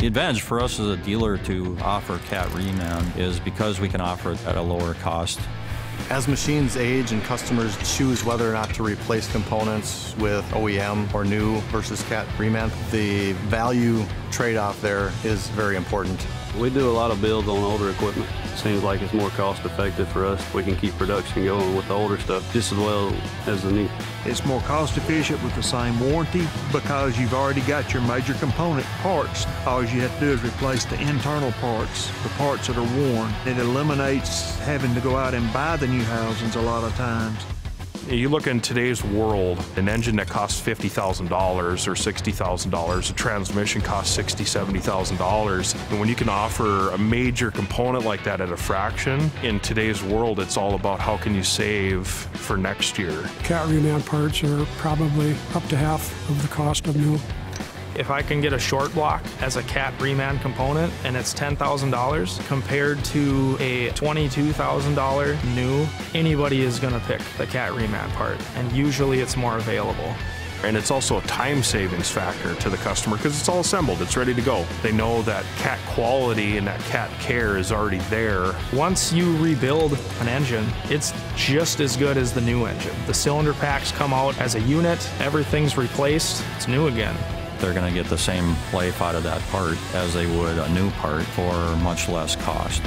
The advantage for us as a dealer to offer CAT reman is because we can offer it at a lower cost. As machines age and customers choose whether or not to replace components with OEM or new versus CAT reman, the value trade-off there is very important. We do a lot of builds on older equipment. Seems like it's more cost effective for us. We can keep production going with the older stuff just as well as the new. It's more cost efficient with the same warranty because you've already got your major component parts. All you have to do is replace the internal parts, the parts that are worn. It eliminates having to go out and buy the new housings a lot of times. You look in today's world, an engine that costs $50,000 or $60,000, a transmission costs $60,000, $70,000. And when you can offer a major component like that at a fraction, in today's world, it's all about how can you save for next year. Cat reman parts are probably up to half of the cost of new. If I can get a short block as a cat reman component and it's $10,000 compared to a $22,000 new, anybody is going to pick the cat reman part and usually it's more available. And it's also a time savings factor to the customer because it's all assembled, it's ready to go. They know that cat quality and that cat care is already there. Once you rebuild an engine, it's just as good as the new engine. The cylinder packs come out as a unit, everything's replaced, it's new again they're going to get the same life out of that part as they would a new part for much less cost.